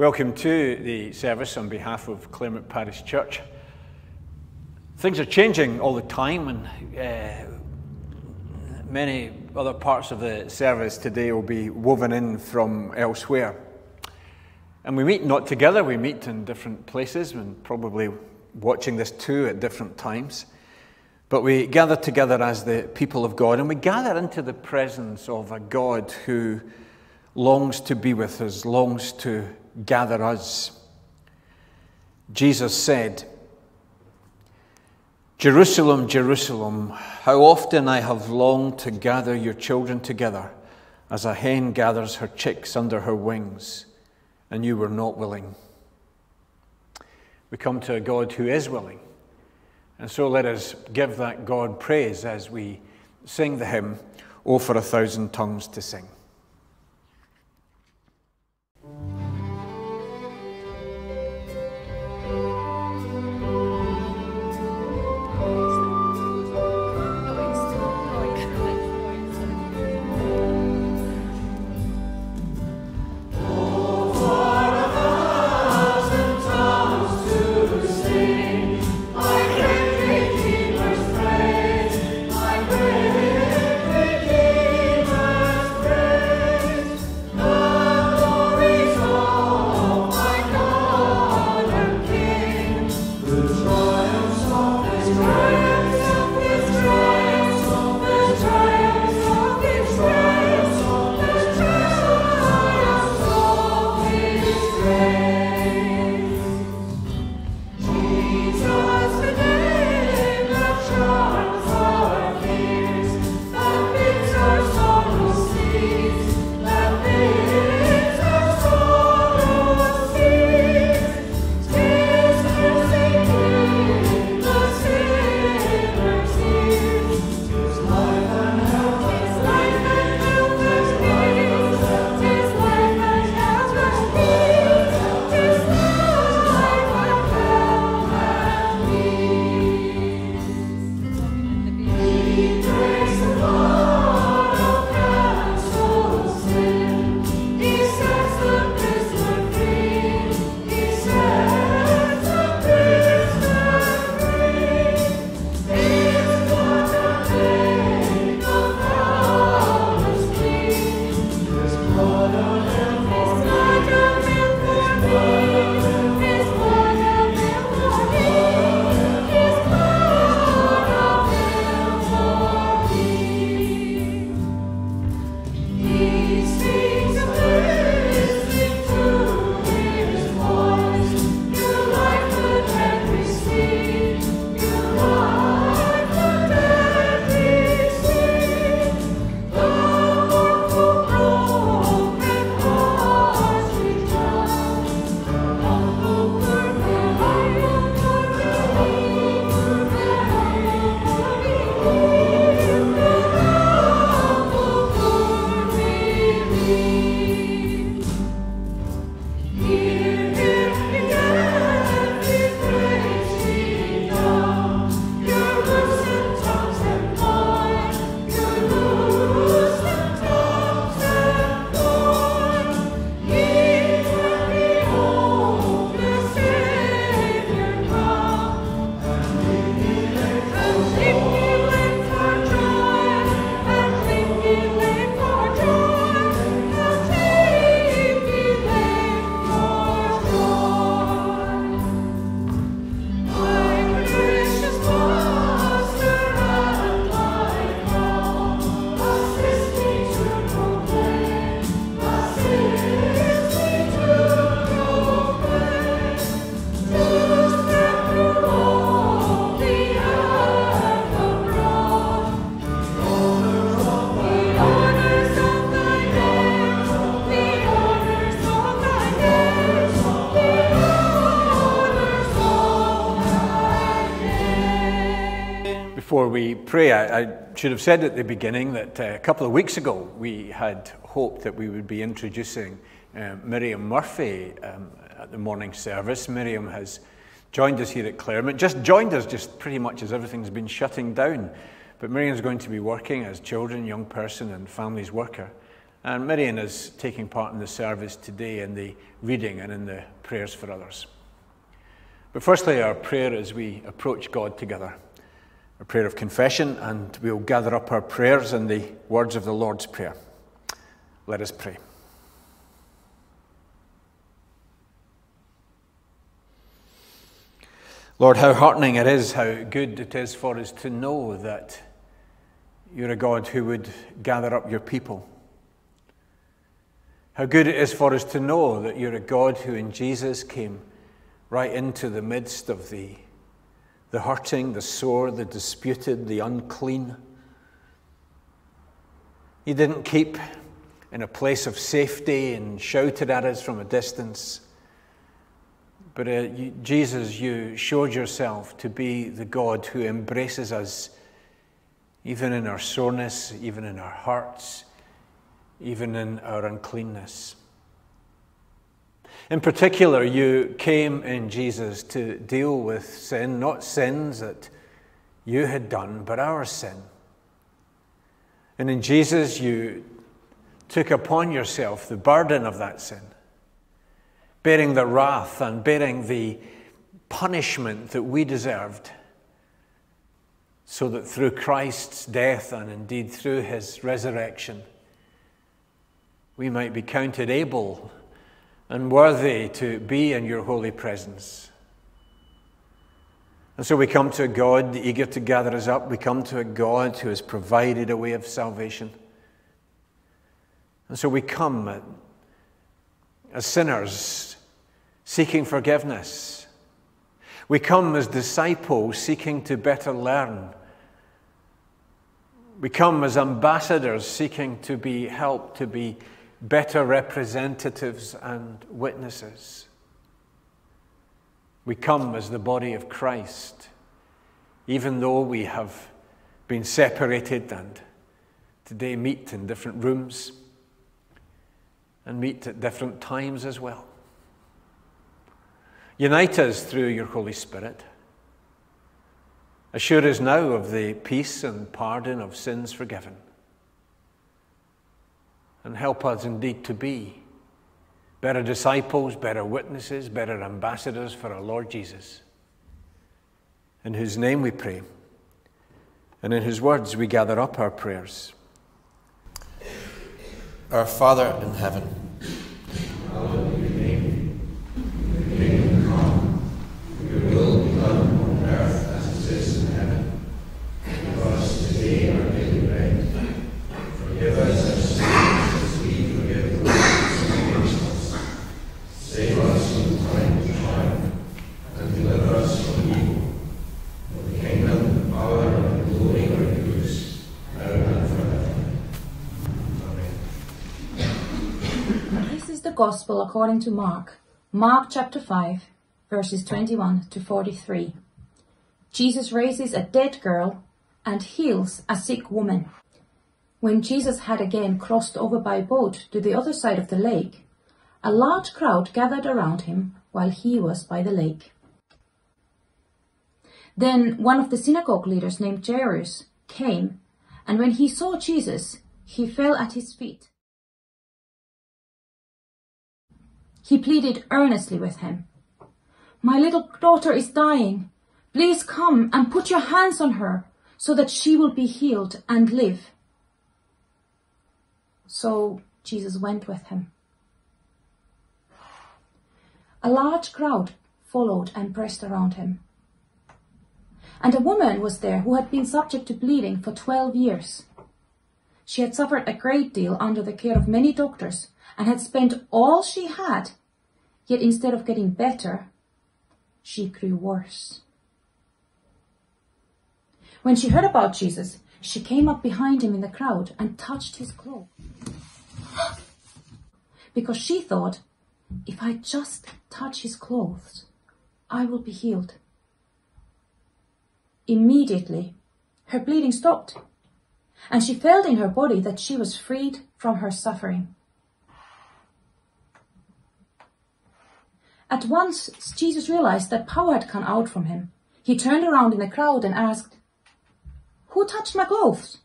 Welcome to the service on behalf of Claremont Parish Church. Things are changing all the time, and uh, many other parts of the service today will be woven in from elsewhere. And we meet not together, we meet in different places, and probably watching this too at different times. But we gather together as the people of God, and we gather into the presence of a God who longs to be with us, longs to gather us. Jesus said, Jerusalem, Jerusalem, how often I have longed to gather your children together as a hen gathers her chicks under her wings, and you were not willing. We come to a God who is willing. And so let us give that God praise as we sing the hymn, Oh, for a thousand tongues to sing. Should have said at the beginning that uh, a couple of weeks ago we had hoped that we would be introducing uh, Miriam Murphy um, at the morning service. Miriam has joined us here at Claremont, just joined us just pretty much as everything's been shutting down. But Miriam's going to be working as children, young person, and families worker And Miriam is taking part in the service today in the reading and in the prayers for others. But firstly, our prayer as we approach God together, a prayer of confession, and we'll gather up our prayers in the words of the Lord's Prayer. Let us pray. Lord, how heartening it is, how good it is for us to know that you're a God who would gather up your people. How good it is for us to know that you're a God who in Jesus came right into the midst of the, the hurting, the sore, the disputed, the unclean. He didn't keep in a place of safety and shouted at us from a distance. But uh, you, Jesus, you showed yourself to be the God who embraces us, even in our soreness, even in our hearts, even in our uncleanness. In particular, you came in Jesus to deal with sin, not sins that you had done, but our sin. And in Jesus, you took upon yourself the burden of that sin bearing the wrath and bearing the punishment that we deserved, so that through Christ's death and indeed through his resurrection, we might be counted able and worthy to be in your holy presence. And so we come to a God eager to gather us up. We come to a God who has provided a way of salvation. And so we come as sinners seeking forgiveness. We come as disciples seeking to better learn. We come as ambassadors seeking to be helped to be better representatives and witnesses. We come as the body of Christ, even though we have been separated and today meet in different rooms and meet at different times as well. Unite us through your Holy Spirit. Assure us now of the peace and pardon of sins forgiven. And help us indeed to be better disciples, better witnesses, better ambassadors for our Lord Jesus. In whose name we pray, and in whose words we gather up our prayers. Our Father in heaven, Gospel according to Mark, Mark chapter 5, verses 21 to 43. Jesus raises a dead girl and heals a sick woman. When Jesus had again crossed over by boat to the other side of the lake, a large crowd gathered around him while he was by the lake. Then one of the synagogue leaders named Jairus came, and when he saw Jesus, he fell at his feet He pleaded earnestly with him. My little daughter is dying. Please come and put your hands on her so that she will be healed and live. So Jesus went with him. A large crowd followed and pressed around him. And a woman was there who had been subject to bleeding for twelve years. She had suffered a great deal under the care of many doctors and had spent all she had Yet instead of getting better, she grew worse. When she heard about Jesus, she came up behind him in the crowd and touched his cloak. because she thought, if I just touch his clothes, I will be healed. Immediately, her bleeding stopped, and she felt in her body that she was freed from her suffering. At once, Jesus realized that power had come out from him. He turned around in the crowd and asked, Who touched my clothes?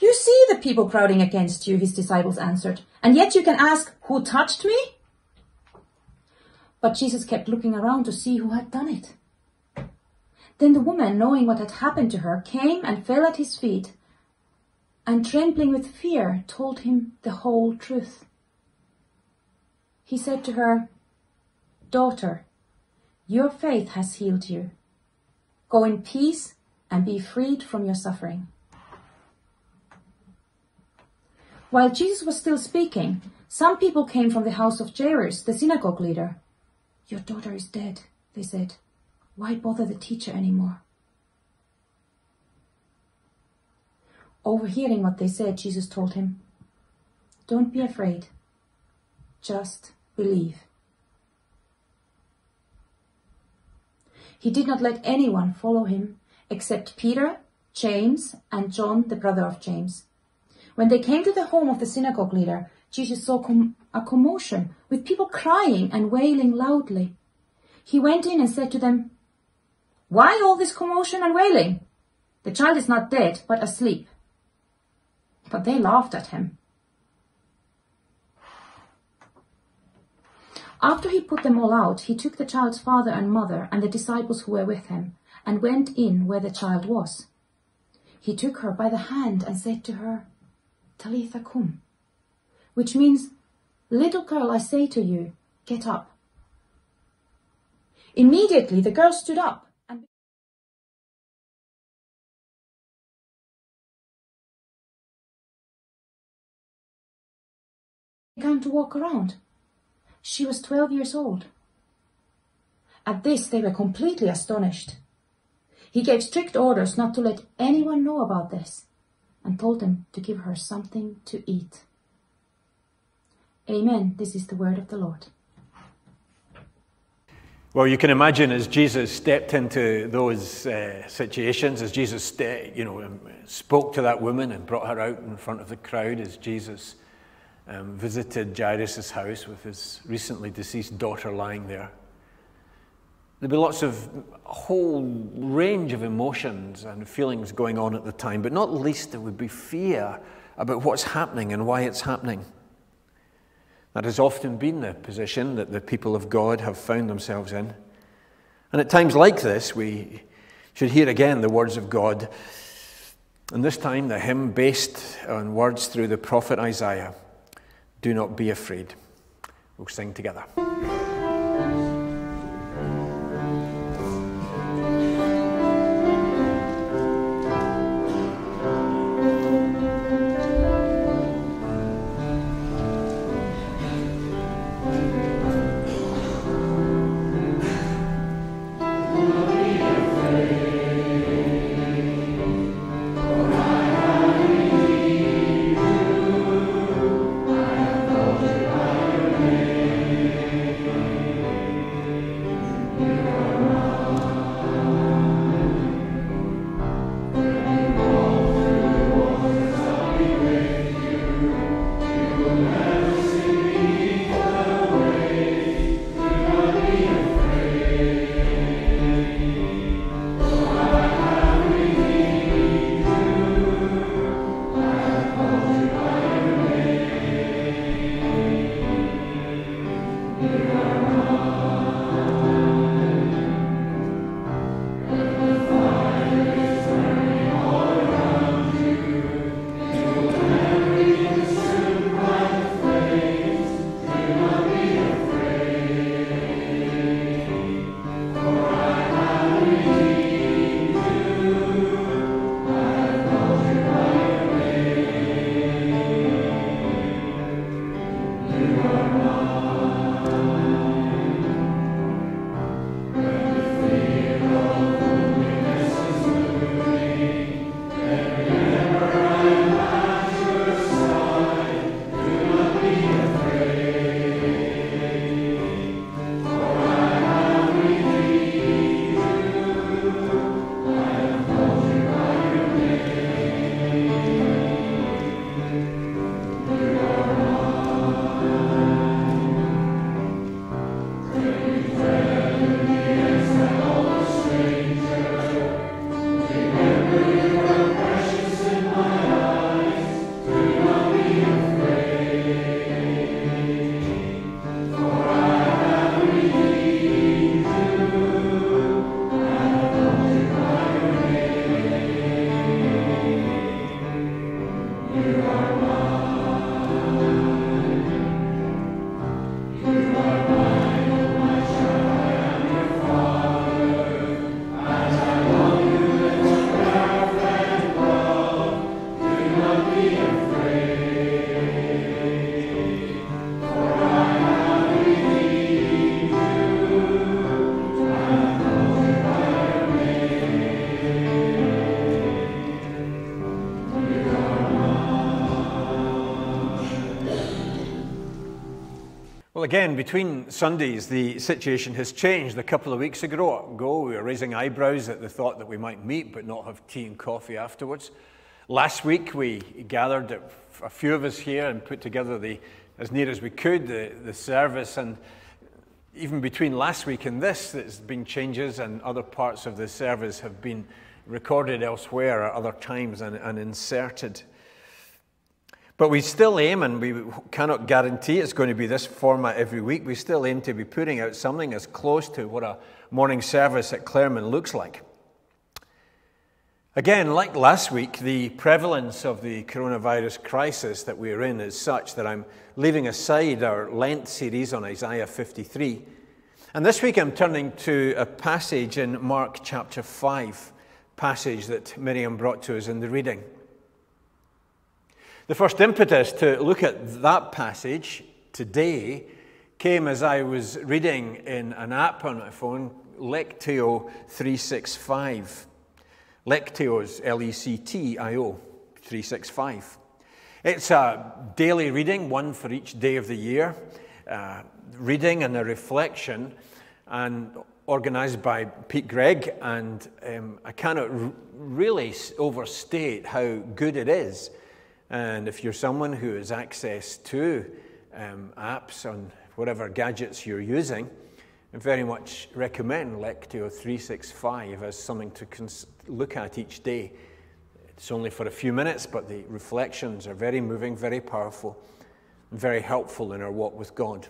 You see the people crowding against you, his disciples answered, and yet you can ask, Who touched me? But Jesus kept looking around to see who had done it. Then the woman, knowing what had happened to her, came and fell at his feet, and trembling with fear, told him the whole truth. He said to her, Daughter, your faith has healed you. Go in peace and be freed from your suffering. While Jesus was still speaking, some people came from the house of Jairus, the synagogue leader. Your daughter is dead, they said. Why bother the teacher anymore? Overhearing what they said, Jesus told him, Don't be afraid. Just believe. He did not let anyone follow him except Peter, James, and John, the brother of James. When they came to the home of the synagogue leader, Jesus saw com- a commotion with people crying and wailing loudly. He went in and said to them, Why all this commotion and wailing? The child is not dead, but asleep. But they laughed at him. After he put them all out, he took the child's father and mother and the disciples who were with him and went in where the child was. He took her by the hand and said to her, Talitha cum, which means, Little girl, I say to you, get up. Immediately the girl stood up and began to walk around. She was 12 years old. At this, they were completely astonished. He gave strict orders not to let anyone know about this and told them to give her something to eat. Amen. This is the word of the Lord. Well, you can imagine as Jesus stepped into those uh, situations, as Jesus, you know, um, spoke to that woman and brought her out in front of the crowd, as Jesus um, visited Jairus' house with his recently deceased daughter lying there. There'd be lots of a whole range of emotions and feelings going on at the time, but not least there would be fear about what's happening and why it's happening. That has often been the position that the people of God have found themselves in. And at times like this, we should hear again the words of God. And this time, the hymn based on words through the prophet Isaiah Do not be afraid. We'll sing together. Senhor. Again, between Sundays, the situation has changed. A couple of weeks ago, we were raising eyebrows at the thought that we might meet but not have tea and coffee afterwards. Last week, we gathered, uh, a few of us here, and put together the, as near as we could, the, the service. And even between last week and this, there's been changes, and other parts of the service have been recorded elsewhere at other times and, and inserted. But we still aim, and we cannot guarantee it's going to be this format every week, we still aim to be putting out something as close to what a morning service at Claremont looks like. Again, like last week, the prevalence of the coronavirus crisis that we're in is such that I'm leaving aside our Lent series on Isaiah 53. And this week I'm turning to a passage in Mark chapter 5, passage that Miriam brought to us in the reading. The first impetus to look at that passage today came as I was reading in an app on my phone, Lectio 365. Lectio's L E C T I O 365. It's a daily reading, one for each day of the year, uh, reading and a reflection, and organized by Pete Greig. And um, I cannot r- really overstate how good it is and if you're someone who has access to um, apps on whatever gadgets you're using, I very much recommend Lectio 365 as something to cons- look at each day. It's only for a few minutes, but the reflections are very moving, very powerful, and very helpful in our walk with God.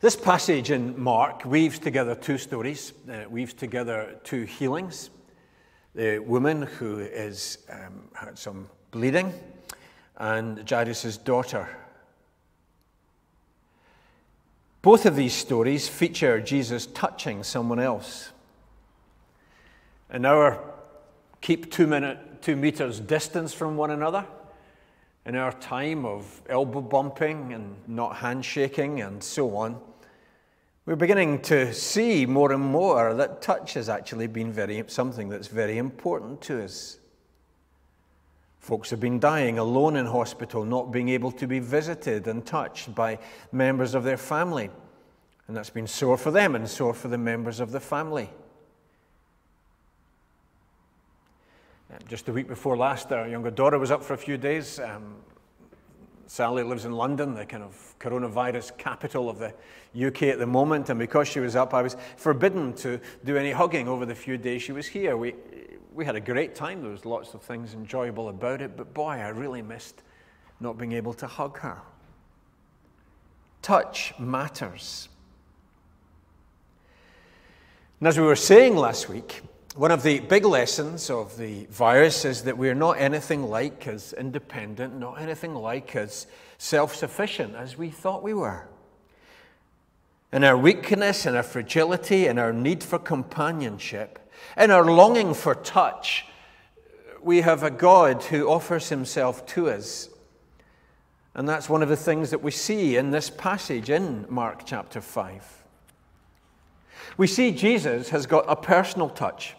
This passage in Mark weaves together two stories, uh, weaves together two healings the woman who is, um, had some bleeding, and Jairus' daughter. Both of these stories feature Jesus touching someone else. In our keep two, minute, two meters distance from one another, in our time of elbow bumping and not handshaking and so on, we're beginning to see more and more that touch has actually been very, something that's very important to us. Folks have been dying alone in hospital, not being able to be visited and touched by members of their family. And that's been sore for them and sore for the members of the family. Just the week before last, our younger daughter was up for a few days. Um, Sally lives in London, the kind of coronavirus capital of the UK at the moment, and because she was up, I was forbidden to do any hugging over the few days she was here. We, we had a great time, there was lots of things enjoyable about it, but boy, I really missed not being able to hug her. Touch matters. And as we were saying last week, one of the big lessons of the virus is that we're not anything like as independent, not anything like as self sufficient as we thought we were. In our weakness, in our fragility, in our need for companionship, in our longing for touch, we have a God who offers himself to us. And that's one of the things that we see in this passage in Mark chapter 5. We see Jesus has got a personal touch.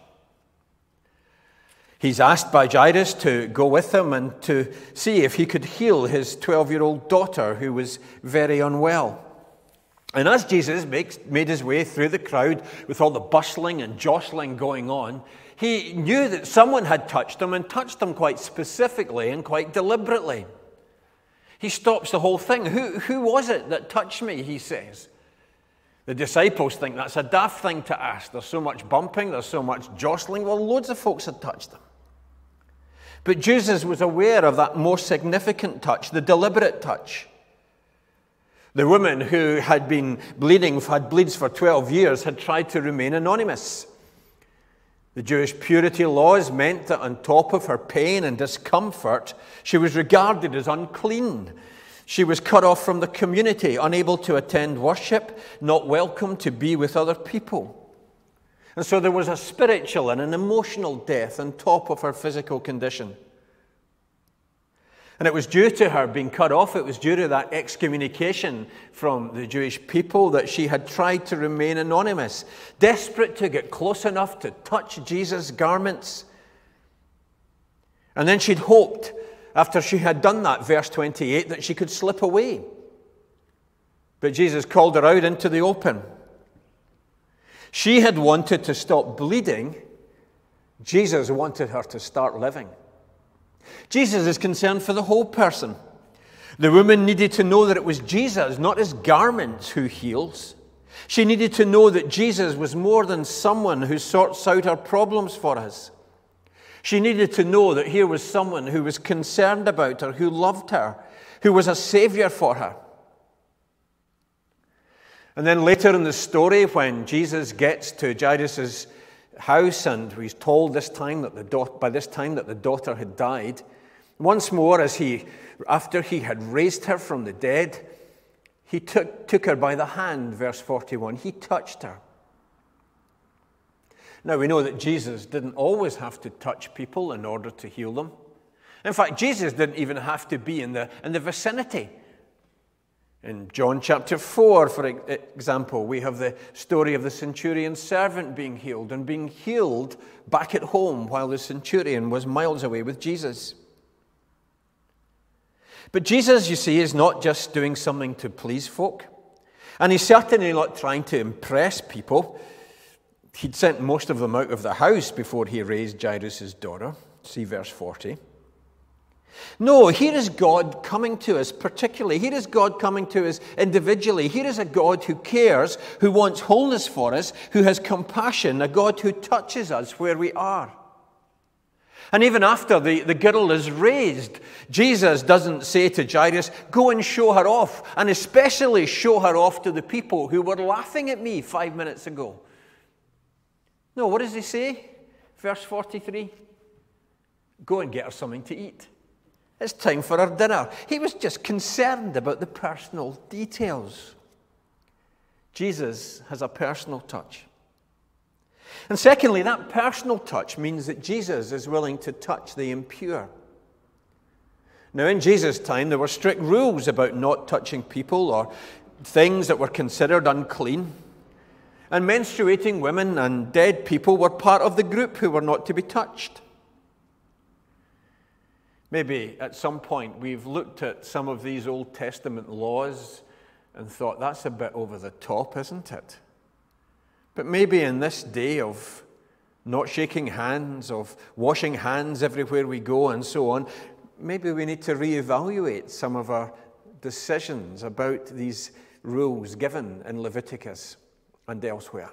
He's asked by Jairus to go with him and to see if he could heal his 12 year old daughter who was very unwell. And as Jesus makes, made his way through the crowd with all the bustling and jostling going on, he knew that someone had touched him and touched him quite specifically and quite deliberately. He stops the whole thing. Who, who was it that touched me? He says. The disciples think that's a daft thing to ask. There's so much bumping, there's so much jostling. Well, loads of folks had touched him. But Jesus was aware of that more significant touch, the deliberate touch. The woman who had been bleeding, had bleeds for 12 years, had tried to remain anonymous. The Jewish purity laws meant that on top of her pain and discomfort, she was regarded as unclean. She was cut off from the community, unable to attend worship, not welcome to be with other people. And so there was a spiritual and an emotional death on top of her physical condition. And it was due to her being cut off, it was due to that excommunication from the Jewish people that she had tried to remain anonymous, desperate to get close enough to touch Jesus' garments. And then she'd hoped, after she had done that, verse 28, that she could slip away But Jesus called her out into the open. She had wanted to stop bleeding. Jesus wanted her to start living. Jesus is concerned for the whole person. The woman needed to know that it was Jesus, not his garments, who heals. She needed to know that Jesus was more than someone who sorts out our problems for us. She needed to know that here was someone who was concerned about her, who loved her, who was a savior for her. And then later in the story, when Jesus gets to Jairus' house and he's told this time that the da- by this time that the daughter had died, once more, as he, after he had raised her from the dead, he took, took her by the hand, verse 41. He touched her. Now, we know that Jesus didn't always have to touch people in order to heal them. In fact, Jesus didn't even have to be in the, in the vicinity. In John chapter 4, for example, we have the story of the centurion's servant being healed and being healed back at home while the centurion was miles away with Jesus. But Jesus, you see, is not just doing something to please folk. And he's certainly not trying to impress people. He'd sent most of them out of the house before he raised Jairus' daughter. See verse 40. No, here is God coming to us particularly. Here is God coming to us individually. Here is a God who cares, who wants wholeness for us, who has compassion, a God who touches us where we are. And even after the, the girl is raised, Jesus doesn't say to Jairus, Go and show her off, and especially show her off to the people who were laughing at me five minutes ago. No, what does he say? Verse 43 Go and get her something to eat. It's time for our dinner. He was just concerned about the personal details. Jesus has a personal touch. And secondly, that personal touch means that Jesus is willing to touch the impure. Now, in Jesus' time, there were strict rules about not touching people or things that were considered unclean. And menstruating women and dead people were part of the group who were not to be touched. Maybe at some point we've looked at some of these Old Testament laws and thought that's a bit over the top, isn't it? But maybe in this day of not shaking hands, of washing hands everywhere we go, and so on, maybe we need to reevaluate some of our decisions about these rules given in Leviticus and elsewhere.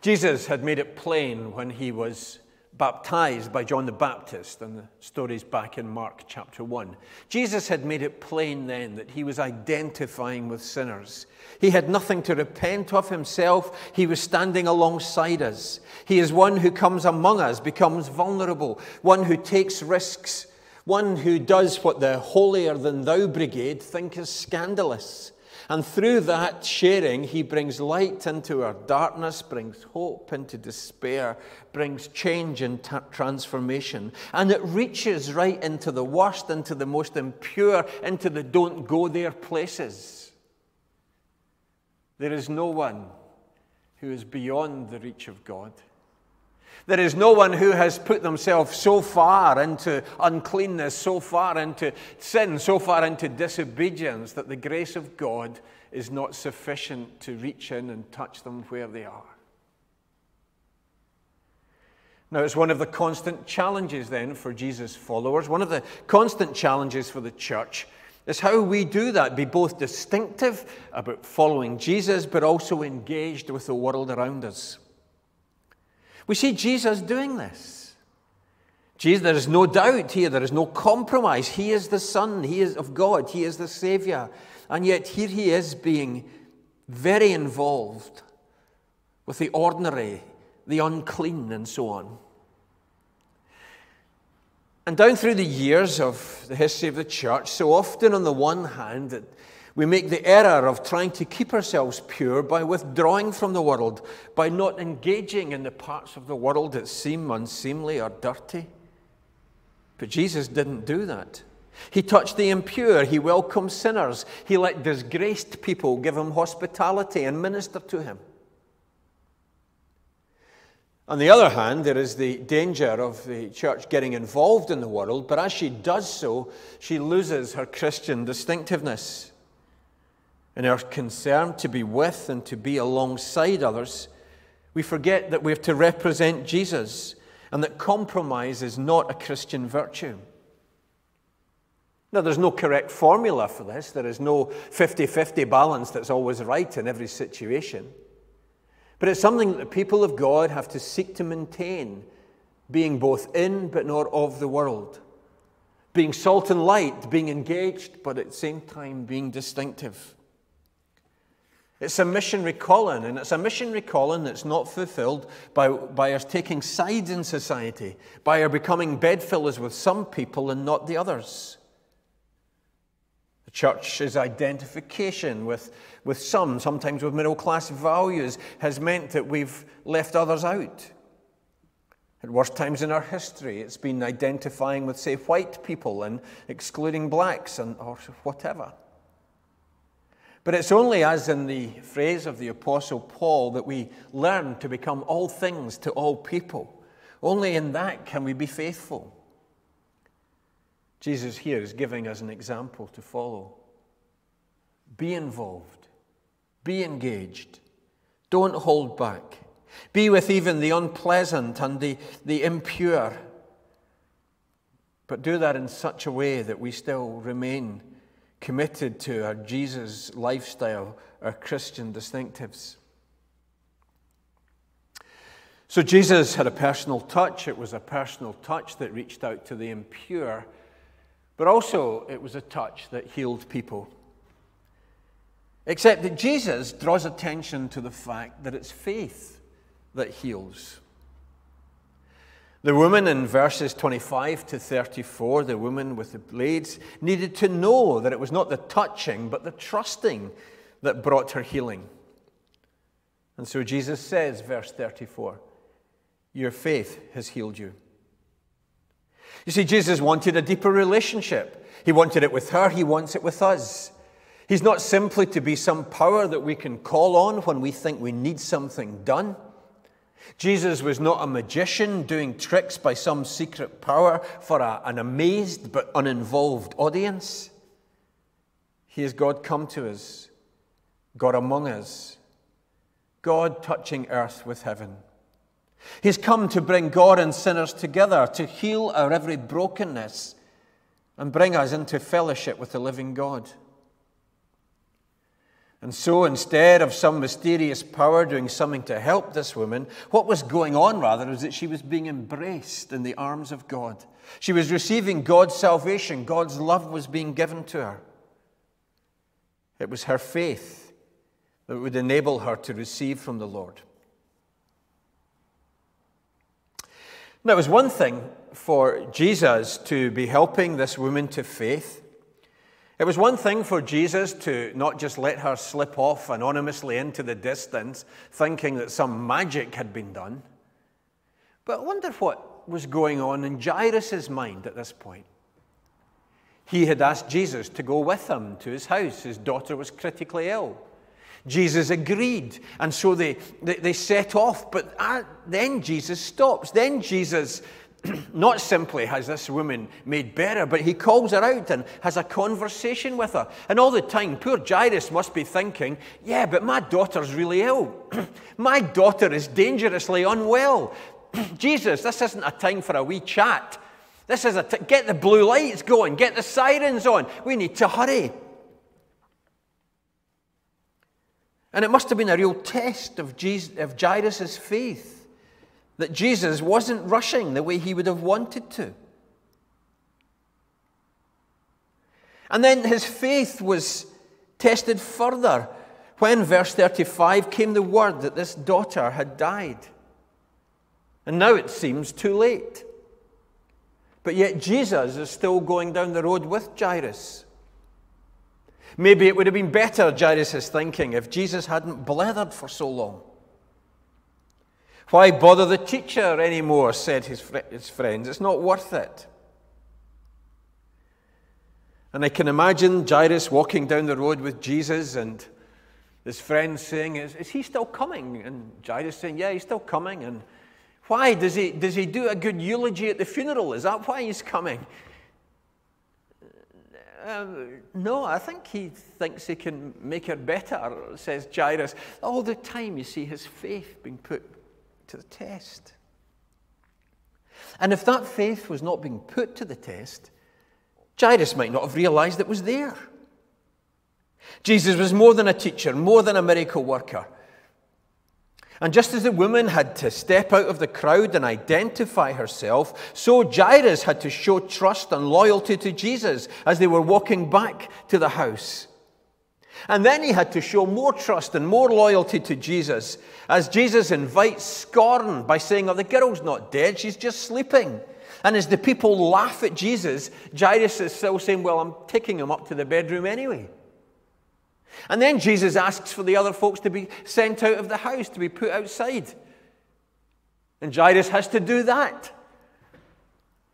Jesus had made it plain when he was baptized by John the Baptist, and the story's back in Mark chapter 1. Jesus had made it plain then that he was identifying with sinners. He had nothing to repent of himself, he was standing alongside us. He is one who comes among us, becomes vulnerable, one who takes risks, one who does what the holier than thou brigade think is scandalous. And through that sharing, he brings light into our darkness, brings hope into despair, brings change and t- transformation. And it reaches right into the worst, into the most impure, into the don't go there places. There is no one who is beyond the reach of God. There is no one who has put themselves so far into uncleanness, so far into sin, so far into disobedience that the grace of God is not sufficient to reach in and touch them where they are. Now, it's one of the constant challenges then for Jesus' followers, one of the constant challenges for the church is how we do that, be both distinctive about following Jesus, but also engaged with the world around us. We see Jesus doing this. Jesus, there is no doubt here, there is no compromise. He is the Son, He is of God, He is the Savior. And yet here He is being very involved with the ordinary, the unclean, and so on. And down through the years of the history of the church, so often on the one hand, that we make the error of trying to keep ourselves pure by withdrawing from the world, by not engaging in the parts of the world that seem unseemly or dirty. But Jesus didn't do that. He touched the impure, he welcomed sinners, he let disgraced people give him hospitality and minister to him. On the other hand, there is the danger of the church getting involved in the world, but as she does so, she loses her Christian distinctiveness. In our concern to be with and to be alongside others, we forget that we have to represent Jesus and that compromise is not a Christian virtue. Now, there's no correct formula for this. There is no 50 50 balance that's always right in every situation. But it's something that the people of God have to seek to maintain, being both in but not of the world, being salt and light, being engaged, but at the same time being distinctive. It's a missionary calling, and it's a missionary calling that's not fulfilled by, by us taking sides in society, by our becoming bedfellows with some people and not the others. The church's identification with, with some, sometimes with middle class values, has meant that we've left others out. At worst times in our history, it's been identifying with, say, white people and excluding blacks and, or whatever. But it's only as in the phrase of the Apostle Paul that we learn to become all things to all people. Only in that can we be faithful. Jesus here is giving us an example to follow. Be involved, be engaged, don't hold back. Be with even the unpleasant and the, the impure. But do that in such a way that we still remain committed to our Jesus lifestyle, our Christian distinctives. So Jesus had a personal touch. It was a personal touch that reached out to the impure, but also it was a touch that healed people. Except that Jesus draws attention to the fact that it's faith that heals. The woman in verses 25 to 34, the woman with the blades, needed to know that it was not the touching, but the trusting that brought her healing. And so Jesus says, verse 34, Your faith has healed you. You see, Jesus wanted a deeper relationship. He wanted it with her, He wants it with us. He's not simply to be some power that we can call on when we think we need something done. Jesus was not a magician doing tricks by some secret power for a, an amazed but uninvolved audience. He is God come to us, God among us, God touching earth with heaven. He's come to bring God and sinners together, to heal our every brokenness and bring us into fellowship with the living God. And so instead of some mysterious power doing something to help this woman, what was going on rather was that she was being embraced in the arms of God. She was receiving God's salvation, God's love was being given to her. It was her faith that would enable her to receive from the Lord. Now, it was one thing for Jesus to be helping this woman to faith. It was one thing for Jesus to not just let her slip off anonymously into the distance, thinking that some magic had been done. But I wonder what was going on in Jairus' mind at this point. He had asked Jesus to go with him to his house. His daughter was critically ill. Jesus agreed, and so they, they, they set off. But uh, then Jesus stops. Then Jesus not simply has this woman made better, but he calls her out and has a conversation with her. And all the time, poor Jairus must be thinking, yeah, but my daughter's really ill. my daughter is dangerously unwell. Jesus, this isn't a time for a wee chat. This is a t- get the blue lights going, get the sirens on. We need to hurry. And it must have been a real test of, Jesus, of Jairus' faith that Jesus wasn't rushing the way he would have wanted to. And then his faith was tested further when, verse 35, came the word that this daughter had died. And now it seems too late. But yet Jesus is still going down the road with Jairus. Maybe it would have been better, Jairus is thinking, if Jesus hadn't blethered for so long. Why bother the teacher anymore? said his, fr- his friends. It's not worth it. And I can imagine Jairus walking down the road with Jesus and his friends saying, is, is he still coming? And Jairus saying, Yeah, he's still coming. And why? Does he, does he do a good eulogy at the funeral? Is that why he's coming? Um, no, I think he thinks he can make her better, says Jairus. All the time you see his faith being put to the test. And if that faith was not being put to the test, Jairus might not have realized it was there. Jesus was more than a teacher, more than a miracle worker. And just as the woman had to step out of the crowd and identify herself, so Jairus had to show trust and loyalty to Jesus as they were walking back to the house. And then he had to show more trust and more loyalty to Jesus as Jesus invites scorn by saying, Oh, the girl's not dead, she's just sleeping. And as the people laugh at Jesus, Jairus is still saying, Well, I'm taking him up to the bedroom anyway. And then Jesus asks for the other folks to be sent out of the house, to be put outside. And Jairus has to do that.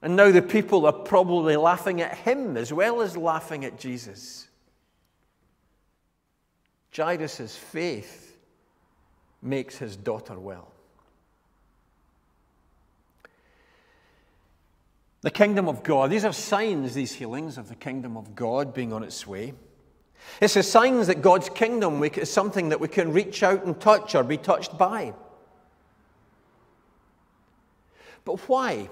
And now the people are probably laughing at him as well as laughing at Jesus. Jairus' faith makes his daughter well. The kingdom of God, these are signs, these healings of the kingdom of God being on its way. It's a signs that God's kingdom is something that we can reach out and touch or be touched by. But why?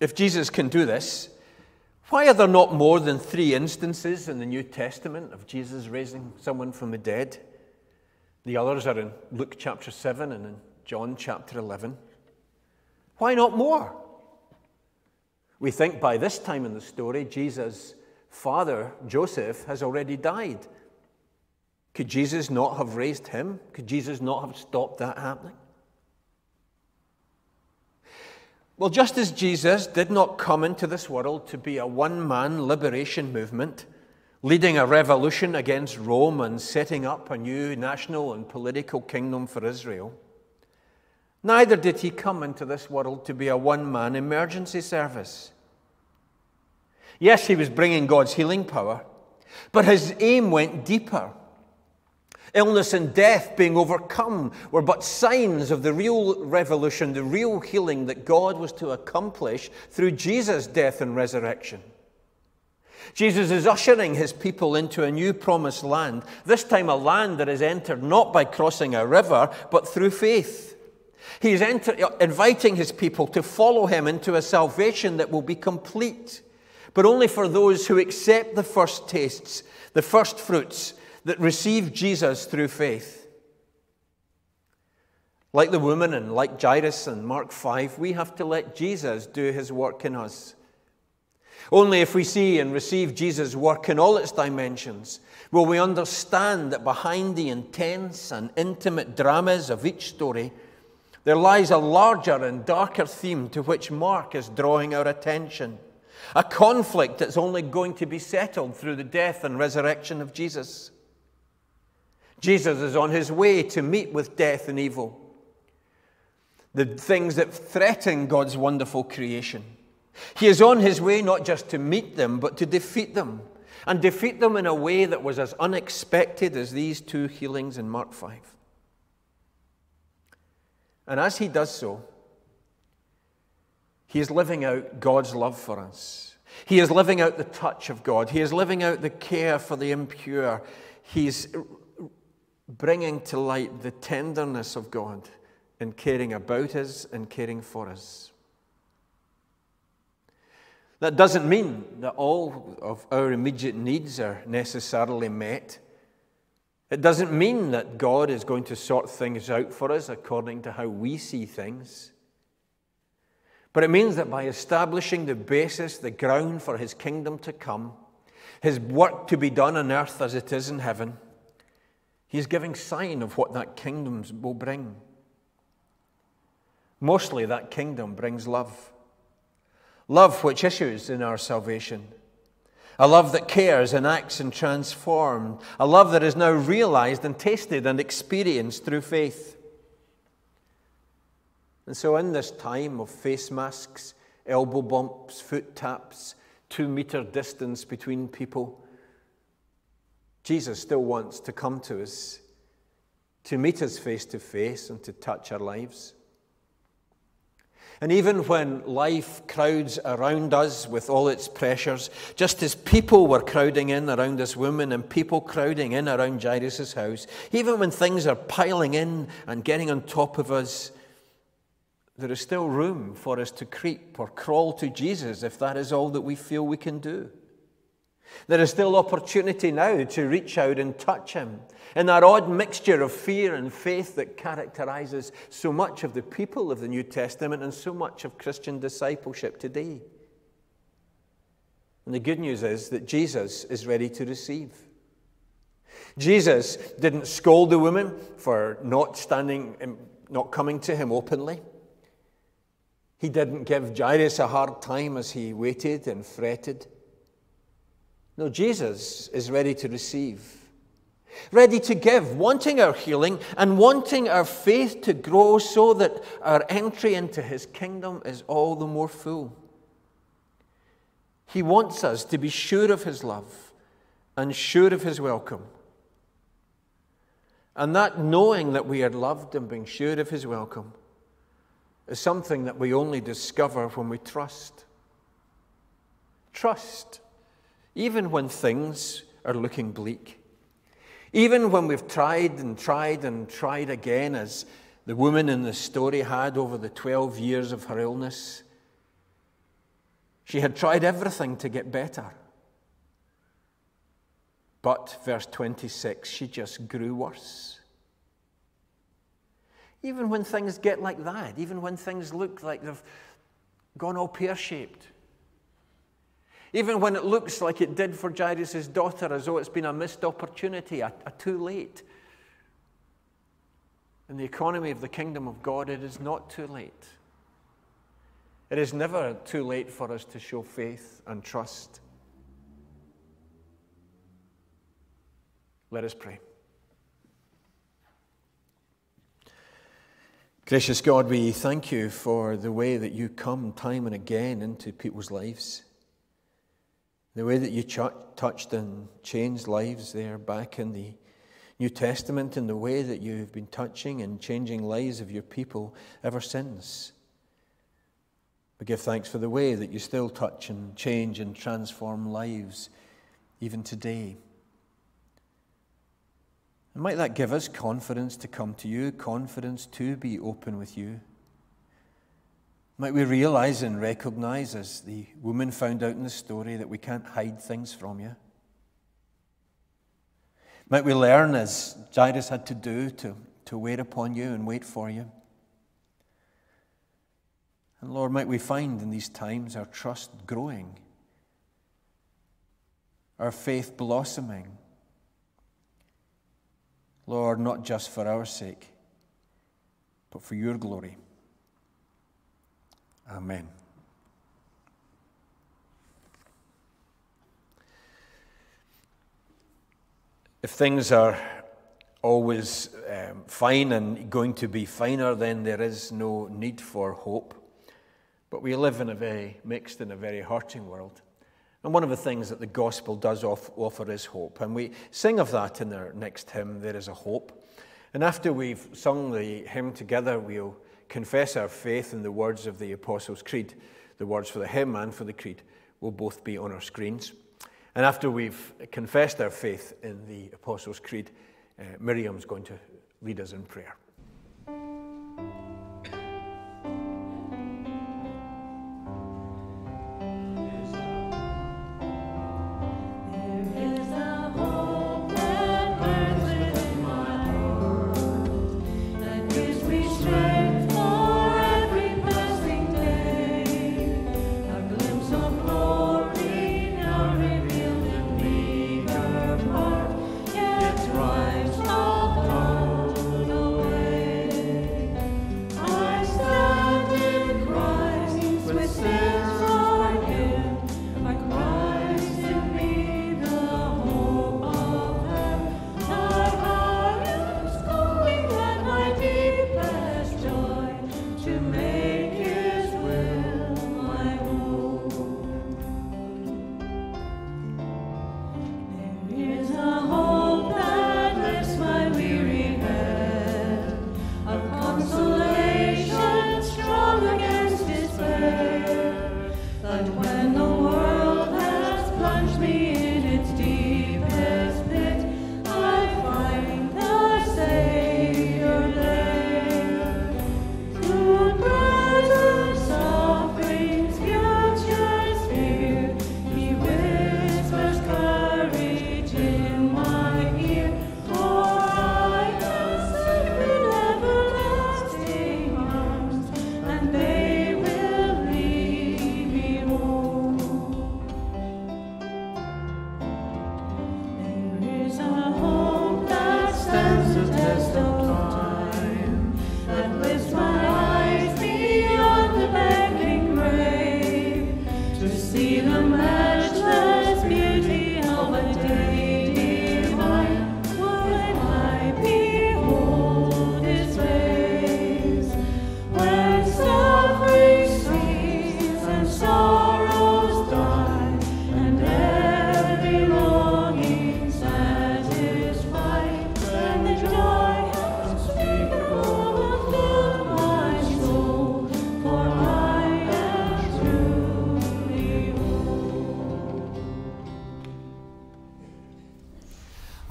If Jesus can do this, why are there not more than three instances in the New Testament of Jesus raising someone from the dead? The others are in Luke chapter 7 and in John chapter 11. Why not more? We think by this time in the story, Jesus' father, Joseph, has already died. Could Jesus not have raised him? Could Jesus not have stopped that happening? Well, just as Jesus did not come into this world to be a one man liberation movement, leading a revolution against Rome and setting up a new national and political kingdom for Israel, neither did he come into this world to be a one man emergency service. Yes, he was bringing God's healing power, but his aim went deeper. Illness and death being overcome were but signs of the real revolution, the real healing that God was to accomplish through Jesus' death and resurrection. Jesus is ushering his people into a new promised land, this time a land that is entered not by crossing a river, but through faith. He is enter- uh, inviting his people to follow him into a salvation that will be complete, but only for those who accept the first tastes, the first fruits, that receive Jesus through faith. Like the woman and like Jairus and Mark 5, we have to let Jesus do his work in us. Only if we see and receive Jesus' work in all its dimensions will we understand that behind the intense and intimate dramas of each story, there lies a larger and darker theme to which Mark is drawing our attention. A conflict that's only going to be settled through the death and resurrection of Jesus. Jesus is on his way to meet with death and evil, the things that threaten God's wonderful creation. He is on his way not just to meet them, but to defeat them, and defeat them in a way that was as unexpected as these two healings in Mark 5. And as he does so, he is living out God's love for us. He is living out the touch of God. He is living out the care for the impure. He's bringing to light the tenderness of God in caring about us and caring for us. That doesn't mean that all of our immediate needs are necessarily met. It doesn't mean that God is going to sort things out for us according to how we see things. But it means that by establishing the basis, the ground for His kingdom to come, His work to be done on earth as it is in heaven, He's giving sign of what that kingdom will bring. Mostly, that kingdom brings love. Love which issues in our salvation. A love that cares and acts and transforms. A love that is now realized and tasted and experienced through faith. And so, in this time of face masks, elbow bumps, foot taps, two meter distance between people, Jesus still wants to come to us, to meet us face to face, and to touch our lives. And even when life crowds around us with all its pressures, just as people were crowding in around this woman and people crowding in around Jairus' house, even when things are piling in and getting on top of us, there is still room for us to creep or crawl to Jesus if that is all that we feel we can do. There is still opportunity now to reach out and touch him in that odd mixture of fear and faith that characterizes so much of the people of the New Testament and so much of Christian discipleship today. And the good news is that Jesus is ready to receive. Jesus didn't scold the woman for not standing, um, not coming to him openly. He didn't give Jairus a hard time as he waited and fretted. No, Jesus is ready to receive, ready to give, wanting our healing and wanting our faith to grow so that our entry into his kingdom is all the more full. He wants us to be sure of his love and sure of his welcome. And that knowing that we are loved and being sure of his welcome is something that we only discover when we trust. Trust even when things are looking bleak. Even when we've tried and tried and tried again, as the woman in the story had over the 12 years of her illness, she had tried everything to get better. But, verse 26, she just grew worse. Even when things get like that, even when things look like they've gone all pear shaped, even when it looks like it did for Jairus' daughter, as though it's been a missed opportunity, a, a too late. In the economy of the kingdom of God, it is not too late. It is never too late for us to show faith and trust. Let us pray. Gracious God, we thank you for the way that you come time and again into people's lives. The way that you ch- touched and changed lives there back in the New Testament, and the way that you've been touching and changing lives of your people ever since. We give thanks for the way that you still touch and change and transform lives even today. And might that give us confidence to come to you, confidence to be open with you. Might we realize and recognize, as the woman found out in the story, that we can't hide things from you? Might we learn, as Jairus had to do, to, to wait upon you and wait for you? And Lord, might we find in these times our trust growing, our faith blossoming. Lord, not just for our sake, but for your glory. Amen. If things are always um, fine and going to be finer, then there is no need for hope. But we live in a very mixed and a very hurting world. And one of the things that the gospel does offer is hope. And we sing of that in our next hymn, There is a Hope. And after we've sung the hymn together, we'll confess our faith in the words of the Apostles' Creed. The words for the hymn and for the creed will both be on our screens. And after we've confessed our faith in the Apostles' Creed, uh, Miriam's going to lead us in prayer.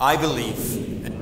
I believe in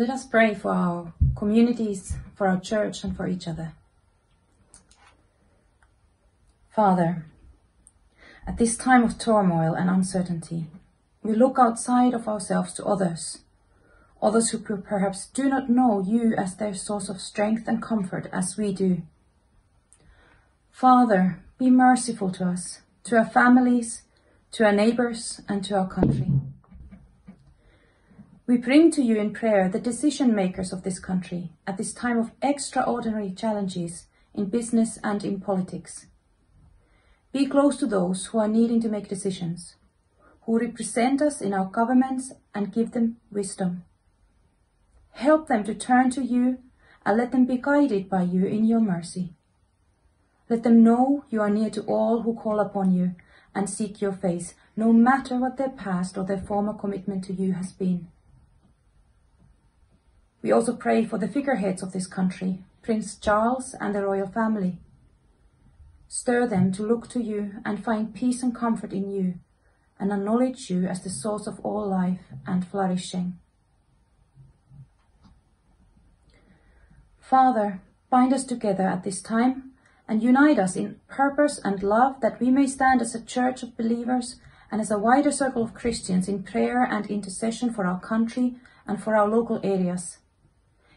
Let us pray for our communities, for our church, and for each other. Father, at this time of turmoil and uncertainty, we look outside of ourselves to others, others who perhaps do not know you as their source of strength and comfort as we do. Father, be merciful to us, to our families, to our neighbors, and to our country. We bring to you in prayer the decision makers of this country at this time of extraordinary challenges in business and in politics. Be close to those who are needing to make decisions, who represent us in our governments and give them wisdom. Help them to turn to you and let them be guided by you in your mercy. Let them know you are near to all who call upon you and seek your face, no matter what their past or their former commitment to you has been. We also pray for the figureheads of this country, Prince Charles and the royal family. Stir them to look to you and find peace and comfort in you, and acknowledge you as the source of all life and flourishing. Father, bind us together at this time and unite us in purpose and love that we may stand as a church of believers and as a wider circle of Christians in prayer and intercession for our country and for our local areas.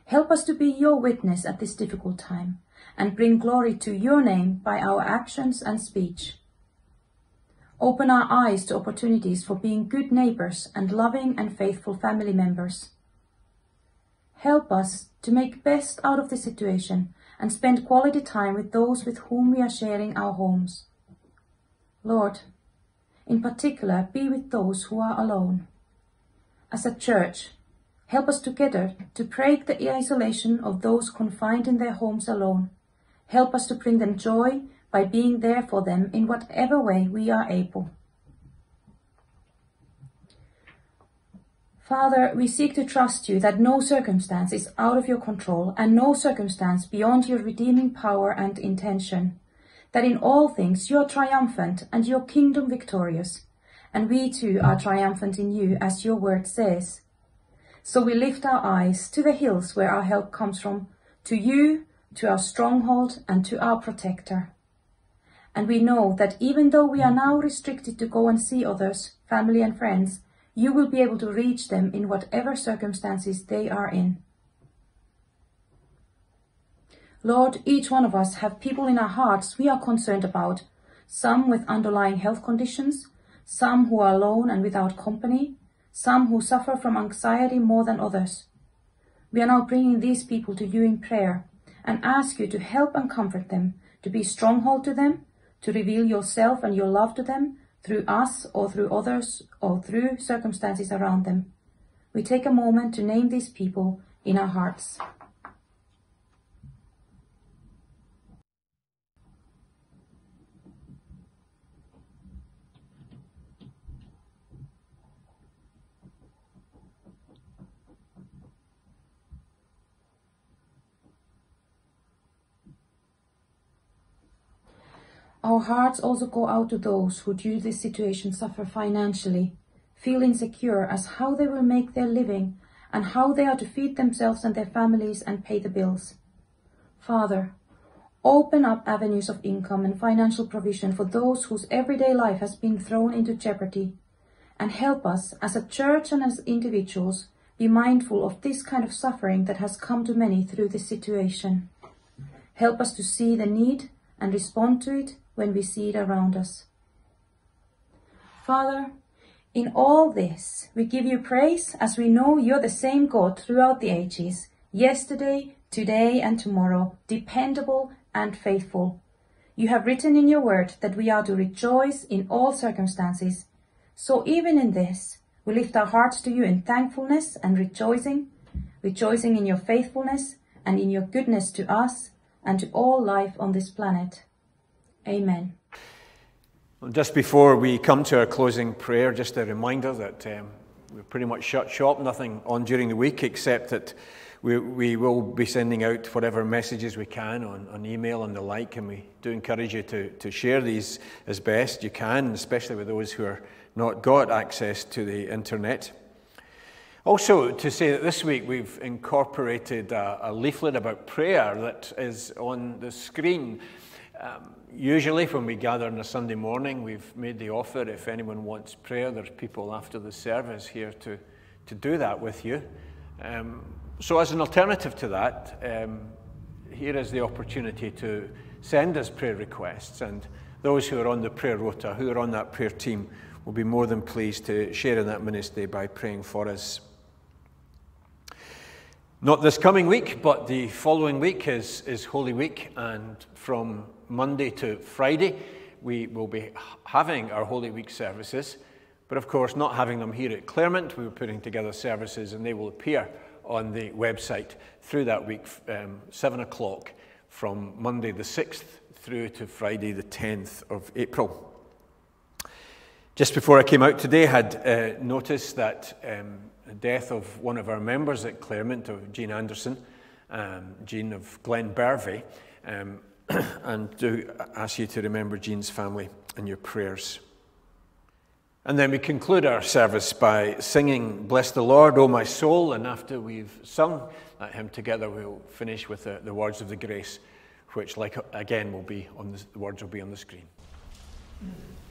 Help us to be your witness at this difficult time and bring glory to your name by our actions and speech. Open our eyes to opportunities for being good neighbors and loving and faithful family members. Help us to make best out of the situation and spend quality time with those with whom we are sharing our homes. Lord, in particular, be with those who are alone. As a church, Help us together to break the isolation of those confined in their homes alone. Help us to bring them joy by being there for them in whatever way we are able. Father, we seek to trust you that no circumstance is out of your control and no circumstance beyond your redeeming power and intention. That in all things you are triumphant and your kingdom victorious. And we too are triumphant in you, as your word says. So we lift our eyes to the hills where our help comes from, to you, to our stronghold, and to our protector. And we know that even though we are now restricted to go and see others, family and friends, you will be able to reach them in whatever circumstances they are in. Lord, each one of us have people in our hearts we are concerned about, some with underlying health conditions, some who are alone and without company, some who suffer from anxiety more than others. We are now bringing these people to you in prayer and ask you to help and comfort them, to be stronghold to them, to reveal yourself and your love to them through us or through others or through circumstances around them. We take a moment to name these people in our hearts. Our hearts also go out to those who due to this situation suffer financially, feel insecure as how they will make their living and how they are to feed themselves and their families and pay the bills. Father, open up avenues of income and financial provision for those whose everyday life has been thrown into jeopardy, and help us as a church and as individuals be mindful of this kind of suffering that has come to many through this situation. Help us to see the need and respond to it when we see it around us. Father, in all this, we give you praise as we know you're the same God throughout the ages, yesterday, today, and tomorrow, dependable and faithful. You have written in your word that we are to rejoice in all circumstances. So even in this, we lift our hearts to you in thankfulness and rejoicing, rejoicing in your faithfulness and in your goodness to us and to all life on this planet. Amen. Just before we come to our closing prayer, just a reminder that um, we're pretty much shut shop, nothing on during the week except that we, we will be sending out whatever messages we can on, on email and the like, and we do encourage you to, to share these as best you can, especially with those who are not got access to the internet. Also, to say that this week we've incorporated a, a leaflet about prayer that is on the screen. Um, usually, when we gather on a Sunday morning, we've made the offer if anyone wants prayer, there's people after the service here to, to do that with you. Um, so, as an alternative to that, um, here is the opportunity to send us prayer requests, and those who are on the prayer rota, who are on that prayer team, will be more than pleased to share in that ministry by praying for us. Not this coming week, but the following week is, is Holy Week, and from Monday to Friday, we will be having our Holy Week services. But of course, not having them here at Claremont, we were putting together services, and they will appear on the website through that week, um, 7 o'clock, from Monday the 6th through to Friday the 10th of April. Just before I came out today, I had uh, noticed that um, the death of one of our members at Claremont, of Jean Anderson, um, Jean of Glen Bervie, um, and do ask you to remember Jean's family in your prayers. And then we conclude our service by singing Bless the Lord, O my soul. And after we've sung that hymn together, we'll finish with the, the words of the grace, which, like again, will be on the, the words will be on the screen. Mm-hmm.